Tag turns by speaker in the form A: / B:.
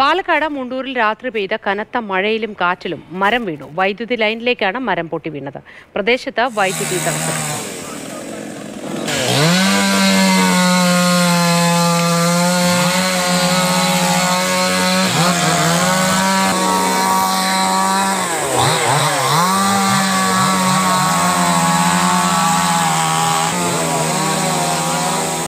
A: പാലക്കാട് മുണ്ടൂരിൽ രാത്രി പെയ്ത കനത്ത മഴയിലും കാറ്റിലും മരം വീണു. വൈദ്യുതി ലൈനിലേക്കാണ് മരം പൊട്ടി വീണത്. പ്രദേശത്ത് വൈദ്യുതി തടസ്സം